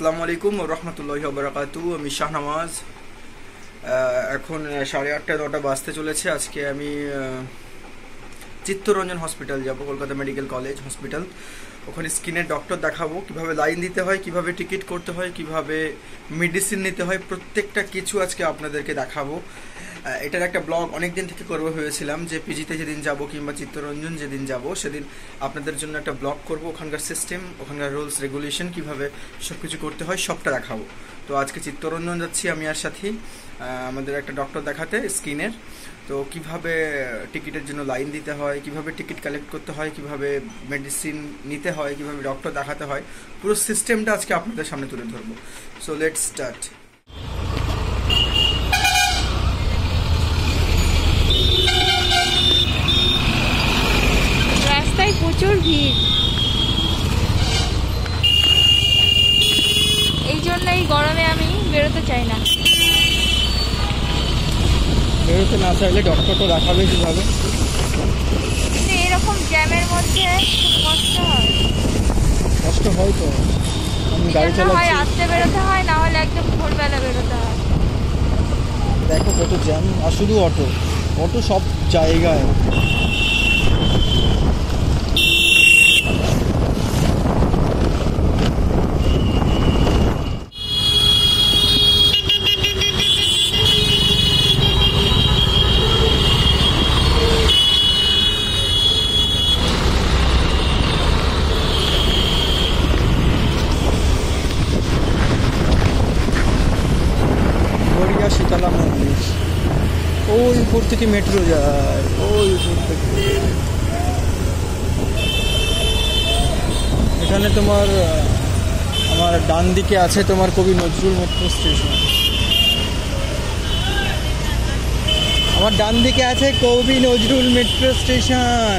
আলাইকুম রহমতুল্লাহ বরাকাতু আমি শাহনামাজ এখন সাড়ে আটটা নটা বাজতে চলেছে। আজকে আমি চিত্তরঞ্জন হসপিটাল যাব, কলকাতা মেডিকেল কলেজ হসপিটাল। ওখানে স্কিনের ডক্টর দেখাবো, কীভাবে লাইন দিতে হয়, কীভাবে টিকিট করতে হয়, কীভাবে মেডিসিন নিতে হয়, প্রত্যেকটা কিছু আজকে আপনাদেরকে দেখাবো। এটার একটা ব্লগ অনেক দিন থেকে করব ভেবেছিলাম যে পিজিতে যেদিন যাব কিংবা চিত্তরঞ্জন যেদিন যাব, সেদিন আপনাদের জন্য একটা ব্লগ করব, ওখানকার সিস্টেম ওখানকার রুলস রেগুলেশন কীভাবে সব কিছু করতে হয়, সবটা দেখাবো। তো আজকে চিত্তরঞ্জন যাচ্ছি আমি আর সাথী আমাদের একটা ডক্টর দেখাতে স্কিনের তো কীভাবে টিকিটের জন্য লাইন দিতে হয়, কীভাবে টিকিট কালেক্ট করতে হয়, কীভাবে মেডিসিন নিতে হয়, কীভাবে ডক্টর দেখাতে হয়, পুরো সিস্টেমটা আজকে আপনাদের সামনে তুলে ধরবো। সো লেট স্টার্ট রাস্তায় প্রচুর ভিড় এই জন্য এই গরমে আমি বেরোতে চাই না বেরোতে না চাইলে তো দেখাবে কীভাবে। এরকম জ্যামের মধ্যে কষ্ট হয়। কষ্ট হয় তো। আমি গাড়ি চালাচ্ছি হয় চালাচ্ছি। বেরোতে হয় না হলে একদম ভোরবেলা বেরোতে হয়। দেখো কত জ্যাম। আর শুধু অটো অটো সব জায়গায় গড়িয়া শীতলা মন্দির ওই উপর থেকে মেট্রো যায়। ওই উপর থেকে এখানে তোমার আমার ডান দিকে আছে তোমার কবি নজরুল মেট্রো স্টেশন। আমার ডান দিকে আছে Kavi Nazrul metro station.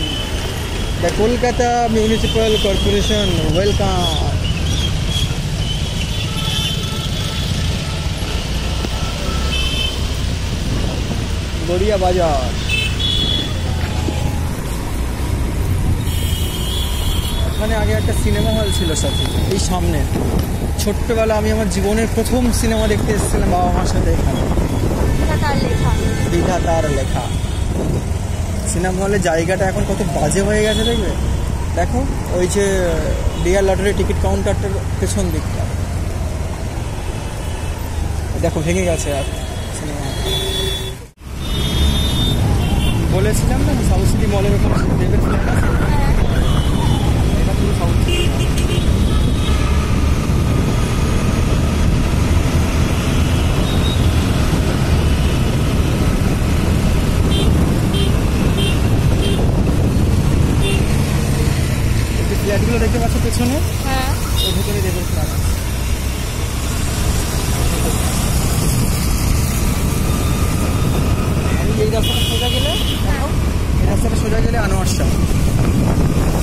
The Kolkata municipal corporation welcome Garia Bazar. ওখানে আগে একটা সিনেমা হল ছিল সাথে এই সামনে। ছোট্টবেলা আমি আমার জীবনের প্রথম সিনেমা দেখতে এসেছিলাম বাবা মার সাথে এখানে। তার লেখা। দীঘা তার লেখা। সিনেমা হলের জায়গাটা এখন কত বাজে হয়ে গেছে দেখবে? দেখো ওই যে ডিয়ার লটারি টিকিট কাউন্টারটার পেছন দিকটা। দেখো ভেঙে গেছে আর সিনেমা বলেছিলাম না সাউথ সিটি মলের ওখানে দেবের এটা পুরো সাউথ সিটি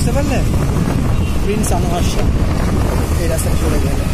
বুঝতে পারলে প্রিন্স আনোয়ার শাহ এই রাস্তাটা সোজা গেলে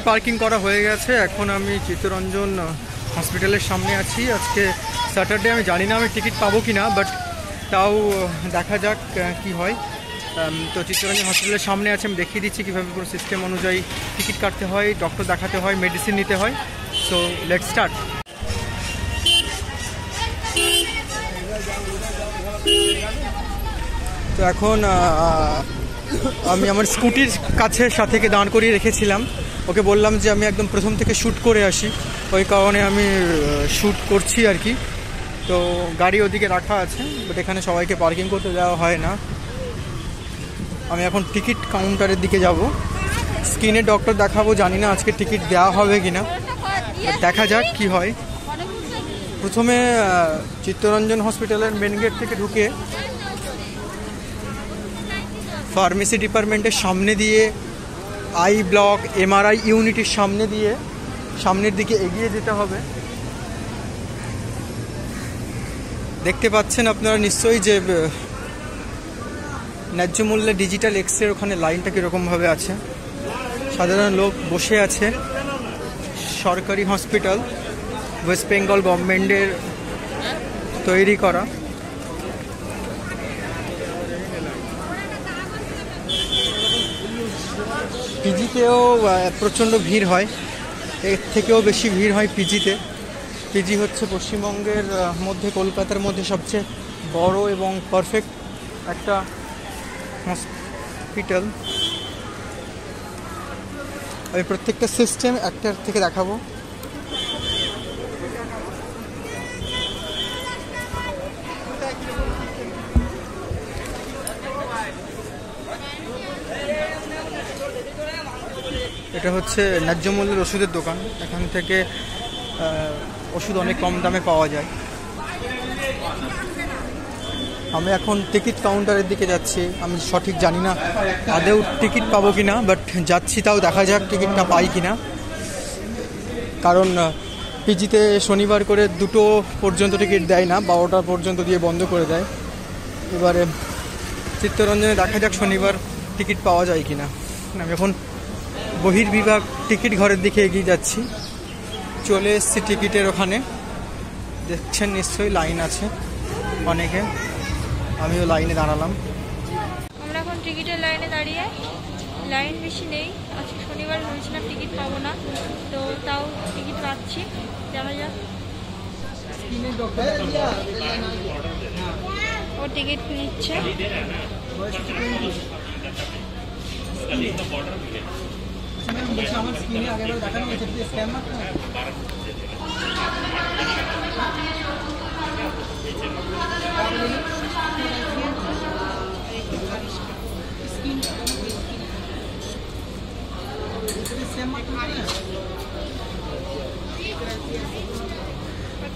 গাড়ি পার্কিং করা হয়ে গেছে। এখন আমি চিত্তরঞ্জন হসপিটালের সামনে আছি। আজকে স্যাটারডে, আমি জানি না আমি টিকিট পাবো কি না বাট তাও দেখা যাক কি হয়। তো চিত্তরঞ্জন হসপিটালের সামনে আছে, আমি দেখিয়ে দিচ্ছি কীভাবে পুরো সিস্টেম অনুযায়ী টিকিট কাটতে হয় ডক্টর দেখাতে হয় মেডিসিন নিতে হয়। সো লেট স্টার্ট তো এখন আমি আমার স্কুটির কাছে সাথে দাঁড় করিয়ে রেখেছিলাম। ওকে বললাম যে আমি একদম প্রথম থেকে শ্যুট করে আসি। ওই কারণে আমি শ্যুট করছি আর কি। তো গাড়ি ওদিকে রাখা আছে বাট এখানে সবাইকে পার্কিং করতে দেওয়া হয় না। আমি এখন টিকিট কাউন্টারের দিকে যাব। স্ক্রিনে ডক্টর দেখাবো, জানি না আজকে টিকিট দেওয়া হবে কি না দেখা যাক কি হয়। প্রথমে চিত্তরঞ্জন হসপিটালের মেন গেট থেকে ঢুকে ফার্মেসি ডিপার্টমেন্টের সামনে দিয়ে আই ব্লক, এমআরআই ইউনিটের সামনে দিয়ে সামনের দিকে এগিয়ে যেতে হবে। দেখতে পাচ্ছেন আপনারা নিশ্চয়ই যে ন্যায্য মূল্যে ডিজিটাল এক্সের ওখানে লাইনটা কীরকমভাবে আছে। সাধারণ লোক বসে আছে। সরকারি হসপিটাল, ওয়েস্ট বেঙ্গল গভর্নমেন্টের তৈরি করা। পিজিতেও প্রচণ্ড ভিড় হয়। এর থেকেও বেশি ভিড় হয় পিজিতে পিজি হচ্ছে পশ্চিমবঙ্গের মধ্যে, কলকাতার মধ্যে সবচেয়ে বড় এবং পারফেক্ট একটা হসপিটাল আমি প্রত্যেকটা সিস্টেম একটার থেকে দেখাবো। এটা হচ্ছে ন্যায্য মূল্যের ওষুধের দোকান। এখান থেকে ওষুধ অনেক কম দামে পাওয়া যায়। আমি এখন টিকিট কাউন্টারের দিকে যাচ্ছি। আমি সঠিক জানি না আদেও টিকিট পাবো কি না বাট যাচ্ছি তাও দেখা যাক টিকিটটা পাই কি না কারণ পিজিতে শনিবার করে দুটো পর্যন্ত টিকিট দেয় না, বারোটা পর্যন্ত দিয়ে বন্ধ করে দেয়। এবারে চিত্তরঞ্জনে দেখা যাক শনিবার টিকিট পাওয়া যায় কি না আমি এখন বহির্বিভাগ টিকিট ঘরের দিকে এগিয়ে যাচ্ছি। চলে এসছি টিকিটের ওখানে। দেখছেন নিশ্চয়ই লাইন আছে অনেকে। আমিও লাইনে দাঁড়ালাম। আমরা এখন টিকিটের লাইনে দাঁড়িয়ে। লাইন বেশি নেই। আজকে শনিবার ভেবেছিলাম টিকিট পাবো না। তো তাও টিকিট পাচ্ছি। জানা যাক। ও টিকিট নিচ্ছে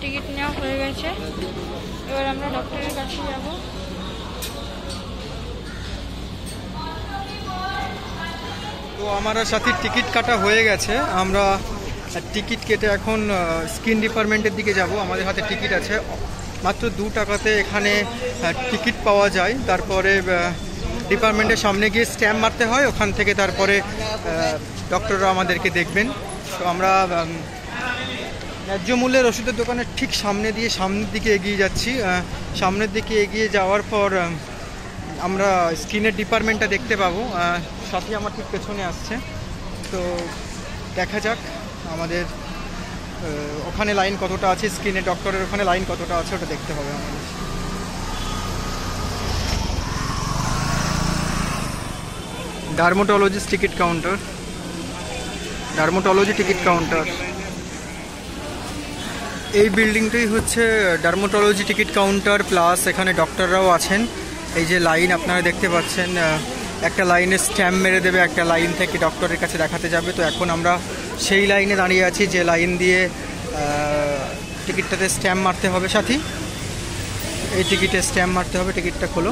টিকিট নেওয়া হয়ে গেছে। এবার আমরা ডক্টরের কাছে যাব। তো আমার সাথে টিকিট কাটা হয়ে গেছে। আমরা টিকিট কেটে এখন স্কিন ডিপার্টমেন্টের দিকে যাব। আমাদের হাতে টিকিট আছে। মাত্র দু টাকাতে এখানে টিকিট পাওয়া যায়। তারপরে ডিপার্টমেন্টের সামনে গিয়ে স্ট্যাম্প মারতে হয়। ওখান থেকে তারপরে ডক্টররা আমাদেরকে দেখবেন। তো আমরা ন্যায্য মূল্যের ওষুধের দোকানের ঠিক সামনে দিয়ে সামনের দিকে এগিয়ে যাচ্ছি। সামনের দিকে এগিয়ে যাওয়ার পর আমরা স্কিনের ডিপার্টমেন্টটা দেখতে পাবো। সাথী আমার ঠিক পেছনে আসছে। তো দেখা যাক আমাদের ওখানে লাইন কতটা আছে স্কিনে ডক্টরের ওখানে লাইন কতটা আছে, ওটা দেখতে হবে আমাদের। Dermatologist ticket counter dermatology ticket counter এই বিল্ডিংটাই হচ্ছে ডার্মোটোলজি টিকিট কাউন্টার প্লাস এখানে ডক্টররাও আছেন। এই যে লাইন আপনারা দেখতে পাচ্ছেন একটা লাইনে স্ট্যাম্প মেরে দেবে, একটা লাইন থেকে ডক্টরের কাছে দেখাতে যাবে। তো এখন আমরা সেই লাইনে দাঁড়িয়ে আছি যে লাইন দিয়ে টিকিটটাতে স্ট্যাম্প মারতে হবে সাথী। এই টিকিটে স্ট্যাম্প মারতে হবে, টিকিটটা খোলো।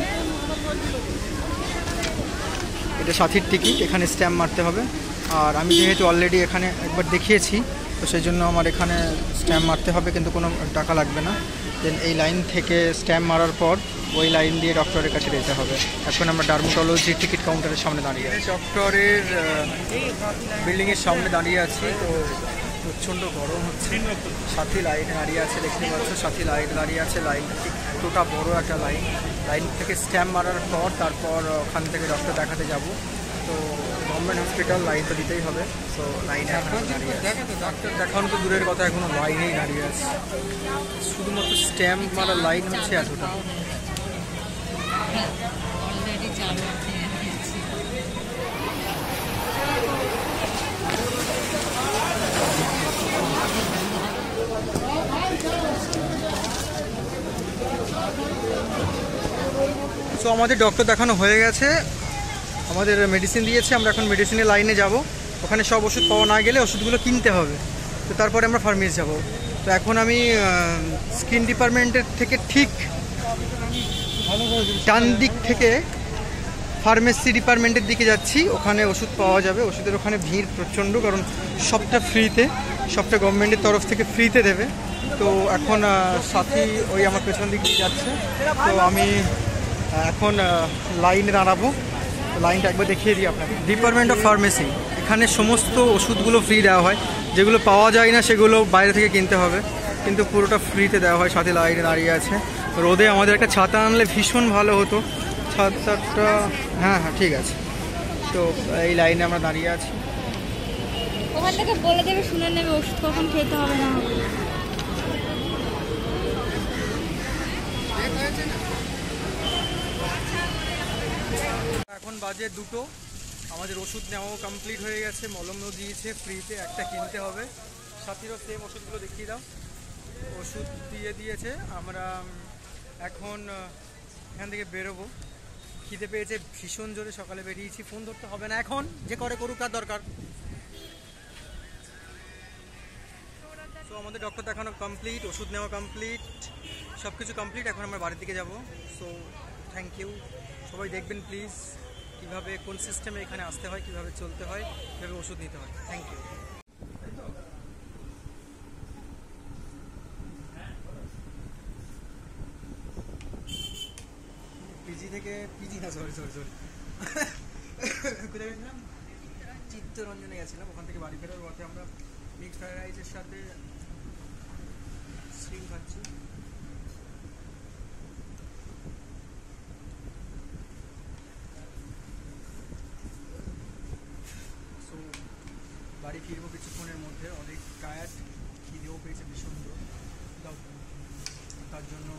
এটা সাথীর টিকিট, এখানে স্ট্যাম্প মারতে হবে। আর আমি যেহেতু অলরেডি এখানে একবার দেখিয়েছি, তো সেই জন্য আমার এখানে স্ট্যাম্প মারতে হবে, কিন্তু কোনো টাকা লাগবে না। দেন এই লাইন থেকে স্ট্যাম্প মারার পর ওই লাইন দিয়ে ডক্টরের কাছে যেতে হবে। এখন আমরা ডার্মোটোলজি টিকিট কাউন্টারের সামনে দাঁড়িয়ে আছি। ডক্টরের বিল্ডিংয়ের সামনে দাঁড়িয়ে আছি তো প্রচণ্ড গরম হচ্ছে। সাথী লাইনে দাঁড়িয়ে আছে দেখতে পাচ্ছ সাথী লাইন দাঁড়িয়ে আছে। লাইন ঠিক এতটা বড় একটা লাইন। লাইন থেকে স্ট্যাম্প মারার পর তারপর ওখান থেকে ডক্টর দেখাতে যাব। তো গভর্নমেন্ট হসপিটাল লাইন তো দিতেই হবে। তো লাইনে এখন দাঁড়িয়ে আছে। ডাক্তার দেখানো তো দূরের কথা এখনও লাইনেই দাঁড়িয়ে আছে। শুধুমাত্র স্ট্যাম্প মারার লাইন হচ্ছে এতটা। সো আমাদের ডক্টর দেখানো হয়ে গেছে। আমাদের মেডিসিন দিয়েছে, আমরা এখন মেডিসিনের লাইনে যাব। ওখানে সব ওষুধ পাওয়া না গেলে ওষুধগুলো কিনতে হবে। তো তারপরে আমরা ফার্মেসি যাব। তো এখন আমি স্কিন ডিপার্টমেন্টের থেকে ঠিক ডান দিক থেকে ফার্মেসি ডিপার্টমেন্টের দিকে যাচ্ছি। ওখানে ওষুধ পাওয়া যাবে। ওষুধের ওখানে ভিড় প্রচণ্ড, কারণ সবটা ফ্রিতে, সবটা গভর্নমেন্টের তরফ থেকে ফ্রিতে দেবে। তো এখন সাথী ওই আমার পেছন দিক দিয়ে যাচ্ছে। তো আমি এখন লাইনে দাঁড়াবো। লাইনটা একবার দেখিয়ে দিই আপনাকে। ডিপার্টমেন্ট অফ ফার্মেসি এখানে সমস্ত ওষুধগুলো ফ্রি দেওয়া হয়। যেগুলো পাওয়া যায় না, সেগুলো বাইরে থেকে কিনতে হবে। কিন্তু পুরোটা ফ্রিতে দেওয়া হয়। সাথে লাইনে দাঁড়িয়ে আছে। রোদে আমাদের একটা ছাতা আনলে ভীষণ ভালো হতো। ছাতাটা হ্যাঁ হ্যাঁ ঠিক আছে। তো এই লাইনে আমরা দাঁড়িয়ে আছি। ওখান থেকে বলে দেবে শুনে নেবে ওষুধ কখন খেতে হবে না এখন বাজে দুটো। আমাদের ওষুধ নেওয়াও কমপ্লিট হয়ে গেছে। মলমও দিয়েছে ফ্রিতে একটা কিনতে হবে। সাথীরও সেম ওষুধগুলো দেখিয়ে দাও। ওষুধ দিয়ে দিয়েছে। আমরা এখন এখান থেকে বেরোবো। খিদে পেয়েছে, ভীষণ জোরে সকালে বেরিয়েছি। ফোন ধরতে হবে না এখন, যে করে করুক তার দরকার। তো আমাদের ডক্টর দেখানো কমপ্লিট ওষুধ নেওয়া কমপ্লিট সব কিছু কমপ্লিট এখন আমরা বাড়ির দিকে যাব। সো থ্যাংক ইউ সবাই দেখবেন প্লিজ কীভাবে, কোন সিস্টেমে এখানে আসতে হয়, কীভাবে চলতে হয়, কীভাবে ওষুধ নিতে হয়। থ্যাংক ইউ পিজি থেকে পিজি না সরি সরি সরি কোথায় চিত্তরঞ্জনে গেছিলাম ওখান থেকে বাড়ি ফেরার পথে আমরা মিক্স ফ্রাইড রাইসের সাথে স্টিম খাচ্ছি বাড়ি ফিরবো কিছুক্ষণের মধ্যে অনেক টায়ার্ড খিদেও পেয়েছে ভীষণ। তার জন্য